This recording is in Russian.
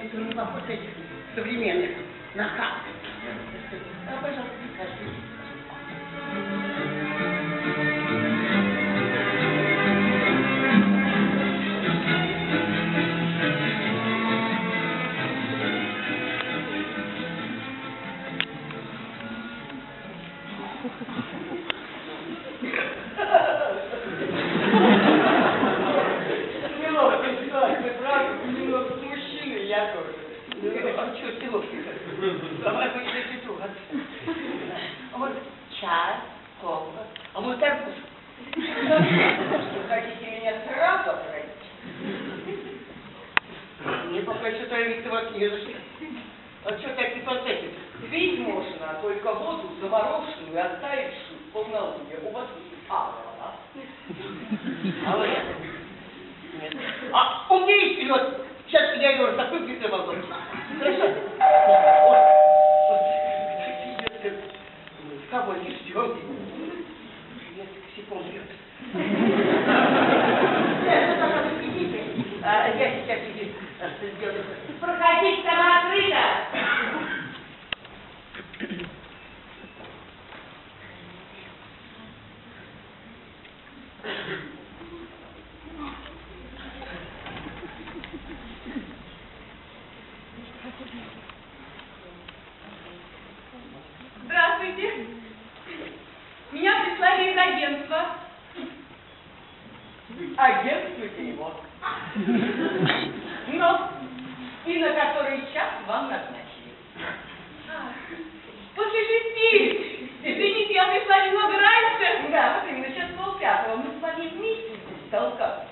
Это не похож этих современных нахаб. А, пожалуйста, присаживайтесь. Немного ты правда, немного с мужчиной я тоже. Ну, я шучу, Силушка. Давай мы не трогаться. Вот чай, кофе, а мы арбуз. Вы хотите меня сразу отравить? Не пока что травить вас не за что. А что так ипотеки? Пить можно только воду замороженную и оставившую полнолуние. У вас есть аура, а? А. А умнее вперед! Сейчас я ее такой ой, идет, Кого не ждем? Нет, секунду. Нет, ну. А, Я сейчас иди, а. Проходите, там открыто! Здравствуйте. Меня прислали из агентства. Агентствуйте его. Но и на который час вам назначили. После шести. Извините, я прислали много раньше. Да, вот именно сейчас полпятого. Мы с вами вместе толкались.